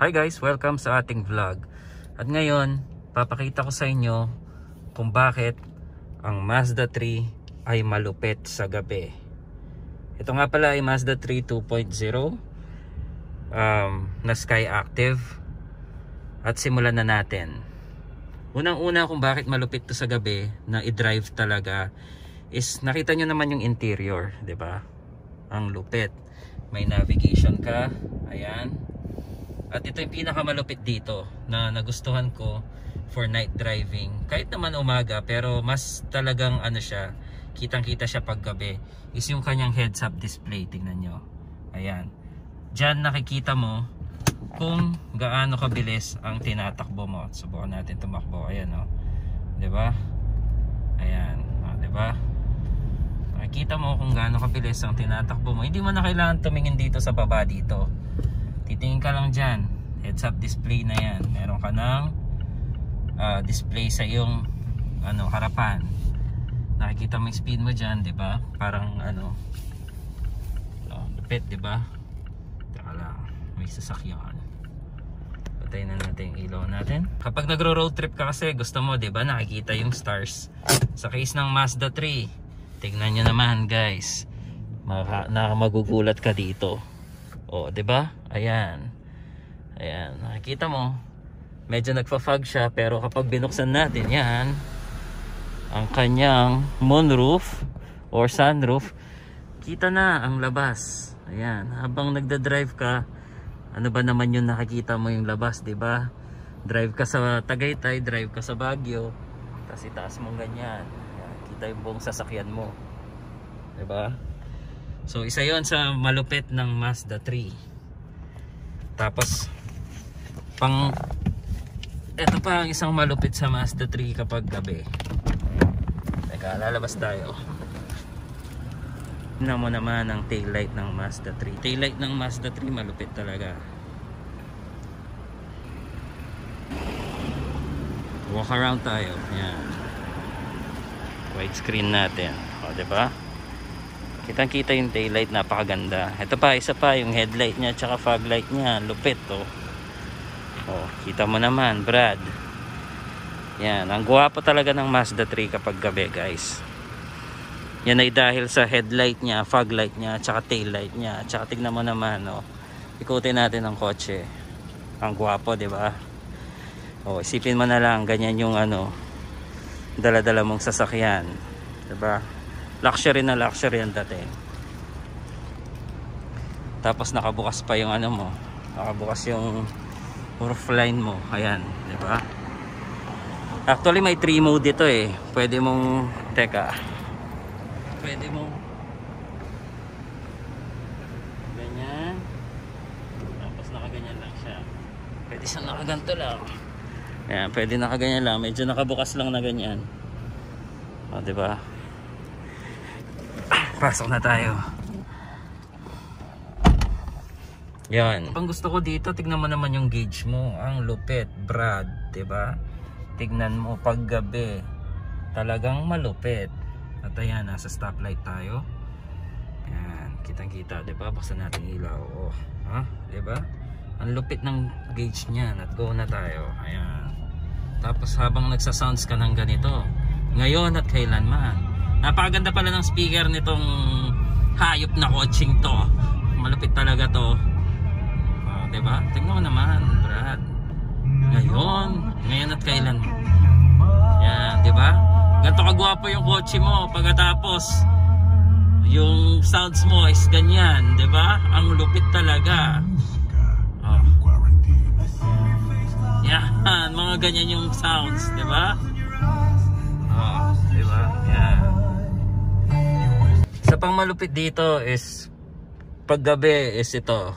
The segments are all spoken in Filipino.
Hi guys, welcome sa ating vlog. At ngayon, papakita ko sa inyo kung bakit ang Mazda 3 ay malupit sa gabi. Ito nga pala ay Mazda 3 2.0 um, na Sky Active. At simulan na natin. Unang-una kung bakit malupit to sa gabi na i-drive talaga is nakita nyo naman yung interior, 'di ba? Ang lupit. May navigation ka, ayan. At ito yung pinakamalupit dito na nagustuhan ko for night driving. Kahit naman umaga pero mas talagang ano siya, kitang-kita siya pag gabi is yung kanyang heads up display. Tingnan nyo. Ayan. Diyan nakikita mo kung gaano kabilis ang tinatakbo mo. Subukan natin tumakbo. Ayan o. Oh. ba? Ayan, oh, 'di ba? Makikita mo kung gaano kabilis ang tinatakbo mo. Hindi mo na kailangan tumingin dito sa baba dito. Titingin ka lang dyan. Heads up display na yan. Meron ka ng uh, display sa iyong ano, harapan. Nakikita mo yung speed mo dyan, di ba? Parang ano, oh, lupit, di ba? Teka lang, may sasakyan. Patayin na natin yung ilaw natin. Kapag nagro-road trip ka kasi, gusto mo, di ba? Nakikita yung stars. Sa case ng Mazda 3, Tingnan nyo naman guys. Maka, magugulat ka dito. O, oh, 'di ba? Ayan. Ayan, nakikita mo. Medyo nagfa-fog siya pero kapag binuksan natin 'yan, ang kanyang moonroof or sunroof, kita na ang labas. Ayan, habang nagda-drive ka, ano ba naman yung nakikita mo yung labas, 'di ba? Drive ka sa Tagaytay, drive ka sa Baguio, tapos itaas mong ganyan makikita yung buong sasakyan mo. 'Di ba? So isa 'yon sa malupit ng Mazda 3. Tapos pang ito pa ang isang malupit sa Mazda 3 kapag gabi. Teka, lalabas tayo. Tingnan mo naman ang taillight ng Mazda 3. Taillight ng Mazda 3 malupit talaga. Walk around tayo. Yan widescreen natin o di ba kitang kita yung taillight napakaganda. Ito pa isa pa yung headlight niya tsaka fog light niya. Lupit to oh kita mo naman Brad. Yan ang guwapo talaga ng Mazda 3 kapag gabi guys. Yan ay dahil sa headlight niya fog light niya tsaka taillight niya. Tsaka tignan mo naman oh. Ikutin natin ang kotse. Ang guwapo di ba? Oh isipin mo na lang ganyan yung ano dala-dala mong sasakyan. 'Di ba? Luxury na luxury ang dating. Tapos nakabukas pa yung ano mo. Nakabukas yung roof line mo. Ayan, 'di ba? Actually may 3 mode dito eh. Pwede mong teka. Pwede mong ganyan. Tapos nakaganyan lang siya. Pwede siyang nakaganto lang. Ayan, pwede nakaganyan lang. Medyo nakabukas lang na ganyan. O, diba? Pasok na tayo. Yan. Pang gusto ko dito, tignan mo naman yung gauge mo. Ang lupit, Brad. Diba? Tignan mo pag gabi. Talagang malupit. At ayan, nasa stoplight tayo. Yan. Kitang-kita, diba? Basta natin ilaw. Oh. Ha? Diba? Ang lupit ng gauge niya. At go na tayo. Ayan. Tapos habang nagsa-sounds ka ng ganito, ngayon at kailanman. Napakaganda pala ng speaker nitong hayop na coaching to. Malupit talaga to. Oh, 'di ba? Tingnan mo naman, Brad. Ngayon, ngayon at kailan. Yan, 'di ba? Ganto kagwapo yung kotse mo pagkatapos yung sounds mo is ganyan, 'di ba? Ang lupit talaga. Yan, mga ganyan yung sounds, di pang malupit dito is paggabi is ito.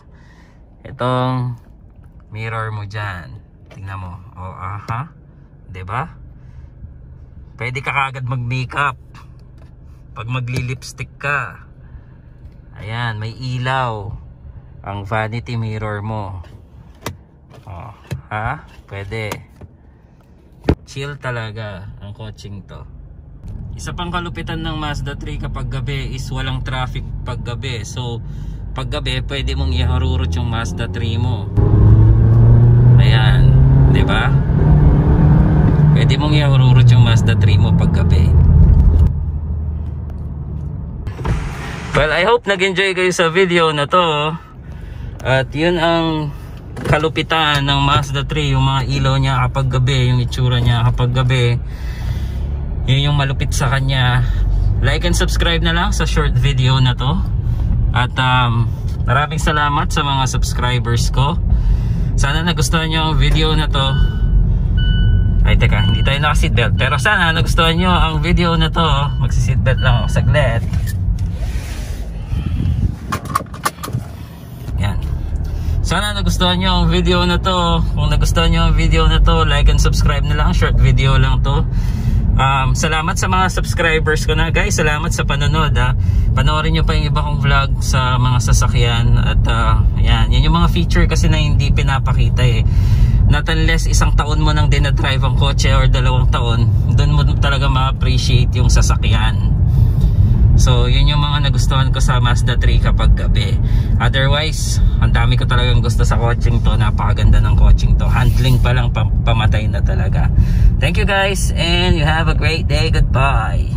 Itong mirror mo dyan. Tingnan mo. Oh, aha. Ba? Pwede ka kagad mag-makeup. Pag magli-lipstick ka. Ayan, may ilaw. Ang vanity mirror mo. Oh. Ha? Pwede. Chill talaga ang coaching to. Isa pang kalupitan ng Mazda 3 kapag gabi is walang traffic pag gabi. So, pag gabi, pwede mong iharurot yung Mazda 3 mo. di ba? Pwede mong ihururot yung Mazda 3 mo pag gabi. Well, I hope nag-enjoy kayo sa video na to. At yun ang kalupitan ng Mazda 3, yung mga ilaw niya kapag gabi, yung itsura niya kapag gabi. Yun yung malupit sa kanya. Like and subscribe na lang sa short video na to. At um, maraming salamat sa mga subscribers ko. Sana nagustuhan nyo ang video na to. Ay teka, hindi tayo naka-seatbelt. Pero sana nagustuhan nyo ang video na to. Magsi-seatbelt lang ako saglit. Yan. Sana nagustuhan nyo ang video na to. Kung nagustuhan nyo ang video na to, like and subscribe na lang. Short video lang to. Um, salamat sa mga subscribers ko na guys. Salamat sa panonood ha. Panoorin nyo pa yung iba kong vlog sa mga sasakyan. At uh, yan. Yan yung mga feature kasi na hindi pinapakita eh. Not unless isang taon mo nang dinadrive ang kotse or dalawang taon, doon mo talaga ma-appreciate yung sasakyan. So, yun yung mga nagustuhan ko sa Mazda 3 kapag gabi. Otherwise, ang dami ko talagang gusto sa coaching to. Napakaganda ng coaching to. Handling pa lang, pamatay na talaga. Thank you guys and you have a great day. Goodbye.